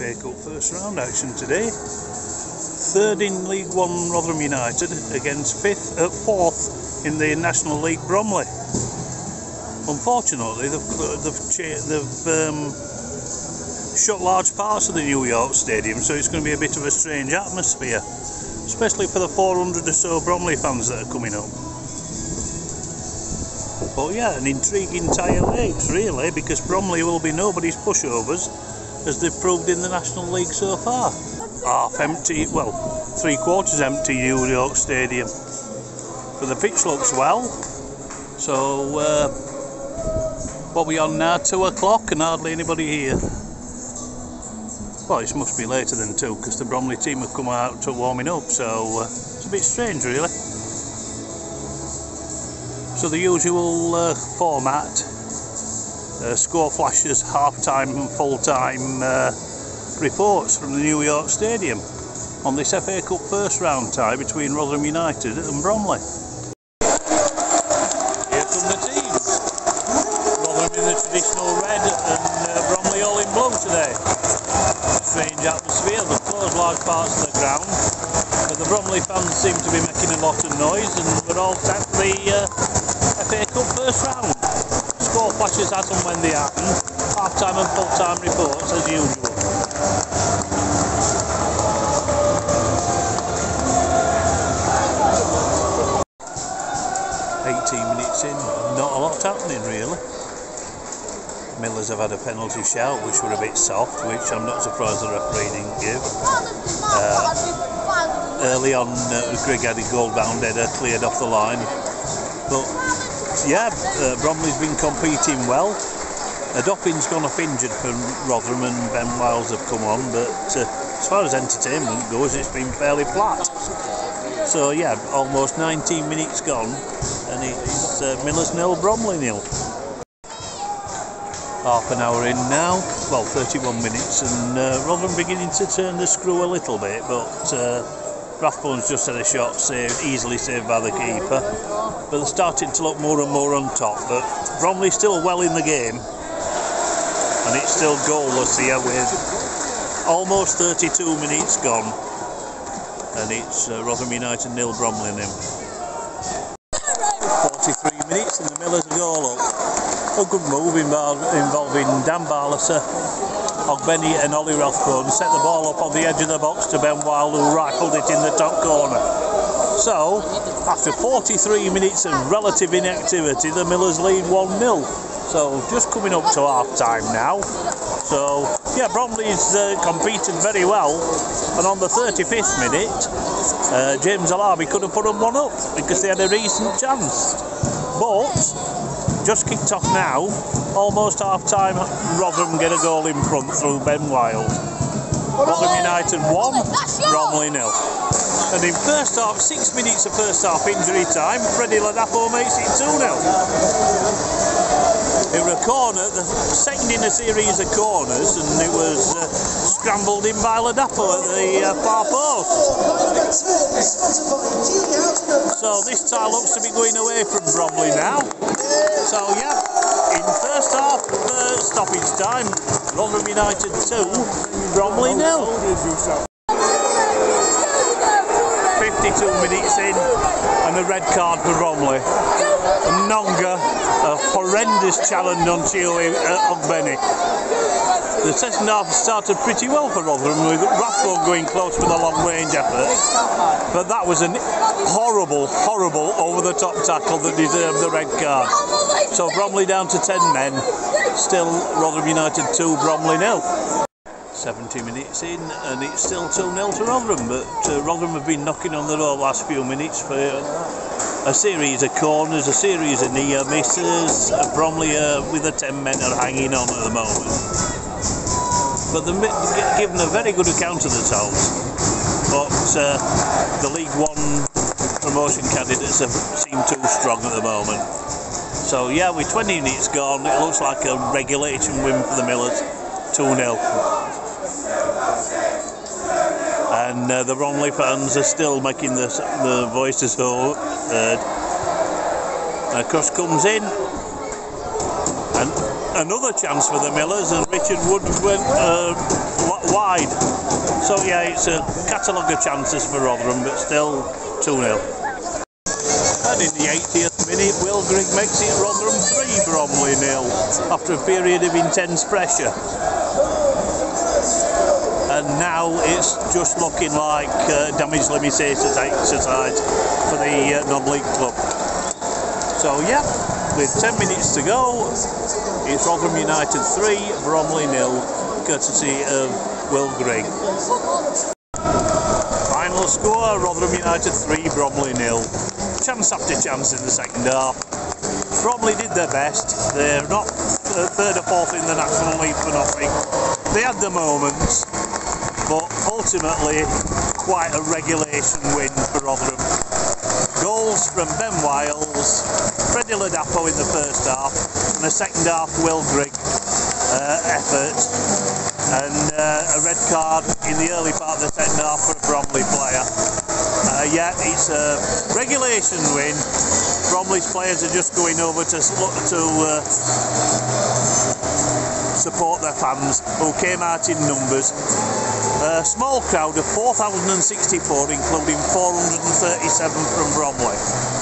FA Cup first round action today. Third in League One Rotherham United against fifth at fourth in the National League Bromley. Unfortunately, they've, they've, they've um, shut large parts of the New York Stadium, so it's going to be a bit of a strange atmosphere, especially for the 400 or so Bromley fans that are coming up. But yeah, an intriguing tie legs really, because Bromley will be nobody's pushovers, as they've proved in the National League so far. Half empty, well, three quarters empty New York Stadium. But the pitch looks well, so uh, what we on now? Two o'clock and hardly anybody here. Well, it must be later than two because the Bromley team have come out to warming up, so uh, it's a bit strange, really. So the usual uh, format: uh, score flashes, half-time and full-time uh, reports from the New York Stadium on this FA Cup first round tie between Rotherham United and Bromley. Here come the teams. Rotherham in the traditional red and uh, Bromley all in blue today strange atmosphere. They've closed large parts of the ground, but the Bromley fans seem to be making a lot of noise, and we're all set for the uh, FA Cup first round. Flashes as and when they happen, half-time and full-time reports as usual. In, not a lot happening really. Millers have had a penalty shout, which were a bit soft, which I'm not surprised the referee didn't give. Uh, early on, uh, Grigg had a goal-bound header cleared off the line. But yeah, uh, Bromley's been competing well. Uh, Doffin's gone off injured for Rotherham and Ben Wiles have come on, but uh, as far as entertainment goes, it's been fairly flat. So yeah, almost 19 minutes gone, and it's uh, Millers nil, Bromley nil half an hour in now, well 31 minutes and uh, Rotherham beginning to turn the screw a little bit but uh, Rathbone's just had a shot saved, easily saved by the keeper. But they're starting to look more and more on top but Bromley still well in the game. And it's still goalless here with almost 32 minutes gone. And it's uh, Rotherham United nil Bromley nil. 43 minutes and the Millers goal up. A good move involving Dan Barlaser, Ogbene and Ollie Rathbone set the ball up on the edge of the box to Ben Wiles who rifled it in the top corner. So, after 43 minutes of relative inactivity, the Millers lead 1-0. So, just coming up to half time now. So, yeah, Bromley's uh, competed very well. And on the 35th minute, uh, James Alabi could have put them one up because they had a recent chance. But just kicked off now. Almost half time. Rotherham get a goal in front through Ben Wiles. Rotherham United 1, Bromley nil. And in first half, six minutes of first half injury time, Freddie Ladapo makes it 2 0. It was a corner, the second in a series of corners, and it was uh, scrambled in by Ladapo at the uh, far post. So this tie looks to be going away from Bromley now. So yeah, in first half uh, stoppage time, Rotherham United 2, Bromley nil. 52 minutes in and a red card for Bromley. Nonga, a horrendous challenge on Chio uh, Ogbene. The second half started pretty well for Rotherham with Rathbone going close with a long range effort. But that was a horrible, horrible over the top tackle that deserved the red card. So Bromley down to 10 men, still Rotherham United 2, Bromley nil. 70 minutes in and it's still 2-0 to Rotherham but uh, Rotherham have been knocking on the door last few minutes for a series of corners, a series of near misses. Bromley uh, with the 10 men are hanging on at the moment but they've given a very good account of themselves. But uh, the League One promotion candidates have seemed too strong at the moment. So yeah, with 20 minutes gone, it looks like a regulation win for the Millers, 2-0. And uh, the Bromley fans are still making the, the voices heard. Uh, cross comes in, another chance for the Millers, and Richard Wood went uh, wide So yeah, it's a catalogue of chances for Rotherham, but still 2-0. And in the 80th minute, Will Grigg makes it Rotherham 3, Bromley nil, after a period of intense pressure. And now it's just looking like uh, damage limited exercise for the uh, non-league club. So yeah, with 10 minutes to go, it's Rotherham United 3, Bromley nil, courtesy of Will Grigg. Final score, Rotherham United 3, Bromley nil. Chance after chance in the second half. Bromley did their best. They're not uh, third or fourth in the National League for nothing. They had the moments, but ultimately quite a regulation win for Rotherham. Goals from Ben Wiles, Freddie Ladapo in the first half, and the second half Will Grigg uh, effort, and uh, a red card in the early part of the second half for a Bromley player. Uh, yeah, it's a regulation win. Bromley's players are just going over to to uh, support their fans who came out in numbers. A small crowd of 4,064, including 437 from Bromley.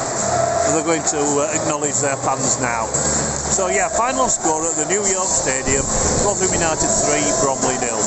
They're going to uh, acknowledge their fans now. So yeah, final score at the New York Stadium, Rotherham United 3, Bromley nil.